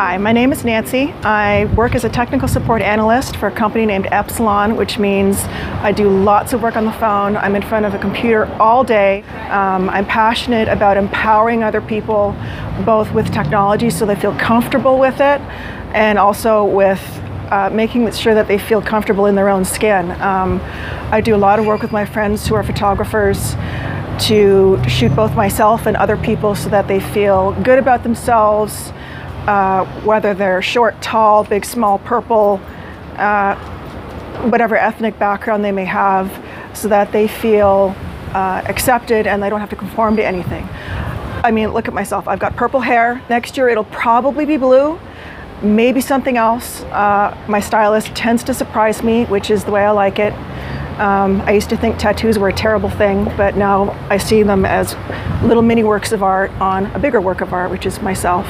Hi, my name is Nancy. I work as a technical support analyst for a company named Epsilon, which means I do lots of work on the phone. I'm in front of a computer all day. Um, I'm passionate about empowering other people, both with technology so they feel comfortable with it, and also with uh, making sure that they feel comfortable in their own skin. Um, I do a lot of work with my friends who are photographers to shoot both myself and other people so that they feel good about themselves, uh, whether they're short, tall, big, small, purple, uh, whatever ethnic background they may have, so that they feel uh, accepted and they don't have to conform to anything. I mean, look at myself. I've got purple hair. Next year it'll probably be blue, maybe something else. Uh, my stylist tends to surprise me, which is the way I like it. Um, I used to think tattoos were a terrible thing, but now I see them as little mini works of art on a bigger work of art, which is myself.